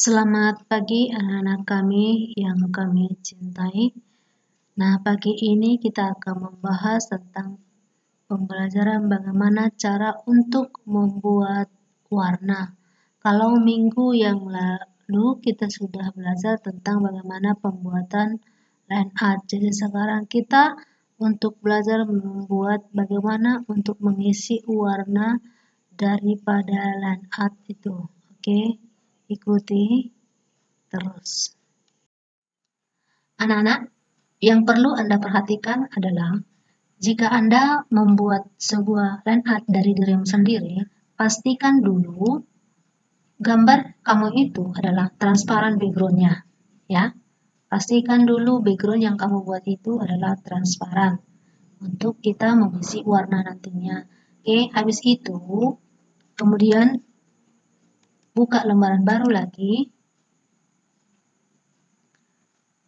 Selamat pagi anak-anak kami yang kami cintai. Nah, pagi ini kita akan membahas tentang pembelajaran bagaimana cara untuk membuat warna. Kalau minggu yang lalu kita sudah belajar tentang bagaimana pembuatan line art. Jadi sekarang kita untuk belajar membuat bagaimana untuk mengisi warna daripada line art itu. Oke, ikuti terus. Anak-anak, yang perlu Anda perhatikan adalah jika Anda membuat sebuah line art dari dirimu sendiri, pastikan dulu gambar kamu itu adalah transparan backgroundnya. Ya, pastikan dulu background yang kamu buat itu adalah transparan untuk kita mengisi warna nantinya. Oke, habis itu kemudian buka lembaran baru lagi.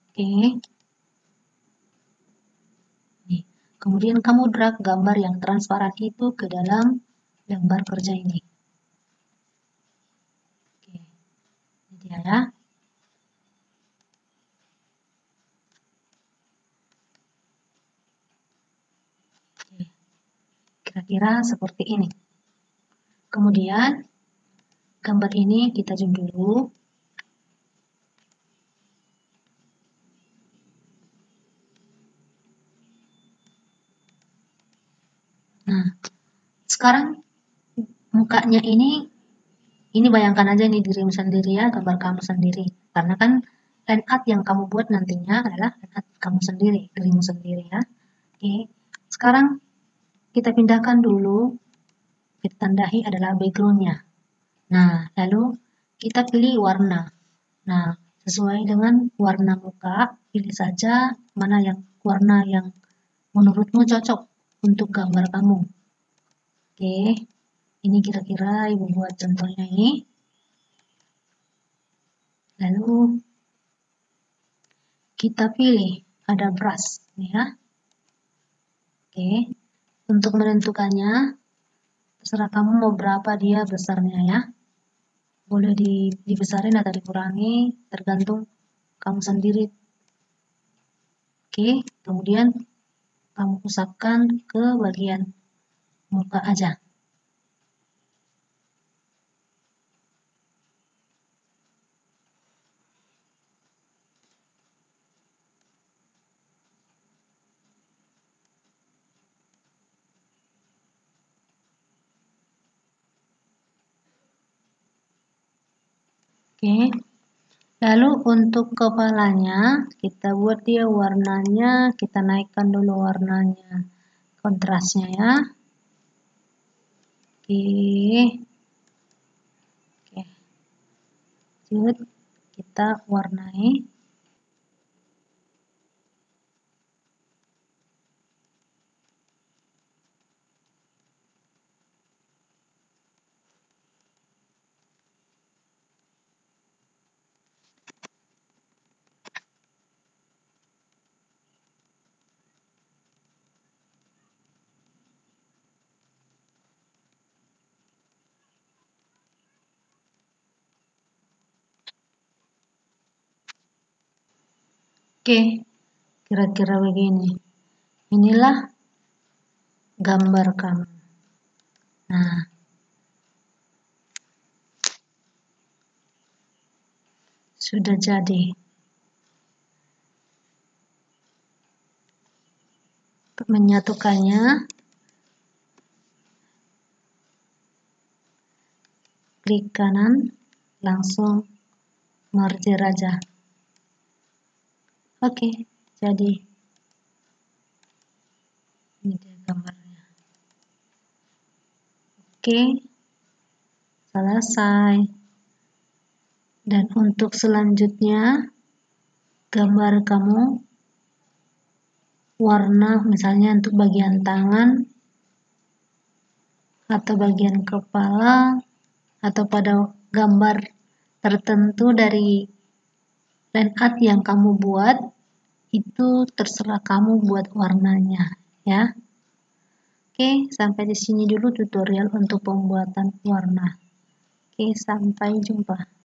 Oke. Nih, kemudian kamu drag gambar yang transparan itu ke dalam lembar kerja ini. dia ya. Kira-kira seperti ini. Kemudian, gambar ini kita zoom dulu. Nah, sekarang mukanya ini ini bayangkan aja nih dirimu sendiri ya, gambar kamu sendiri. Karena kan line art yang kamu buat nantinya adalah line art kamu sendiri, dirimu sendiri ya. Oke, sekarang kita pindahkan dulu, kita tandai adalah backgroundnya. Nah, lalu kita pilih warna. Nah, sesuai dengan warna muka, pilih saja mana yang warna yang menurutmu cocok untuk gambar kamu. Oke, ini kira-kira ibu buat contohnya ini. Lalu kita pilih ada brush ya. Oke. Untuk menentukannya terserah kamu mau berapa dia besarnya ya. Boleh di, dibesarin atau dikurangi tergantung kamu sendiri. Oke, kemudian kamu pusatkan ke bagian muka aja. Oke. Lalu untuk kepalanya, kita buat dia warnanya, kita naikkan dulu warnanya, kontrasnya ya. Oke. Oke. kita warnai. Oke, kira-kira begini. Inilah gambar kamu. Nah, sudah jadi. Menyatukannya, klik kanan, langsung merger aja. Oke, jadi ini dia gambarnya. Oke, selesai. Dan untuk selanjutnya, gambar kamu warna misalnya untuk bagian tangan atau bagian kepala atau pada gambar tertentu dari line art yang kamu buat itu terserah kamu buat warnanya ya. Oke, sampai di sini dulu tutorial untuk pembuatan warna. Oke, sampai jumpa.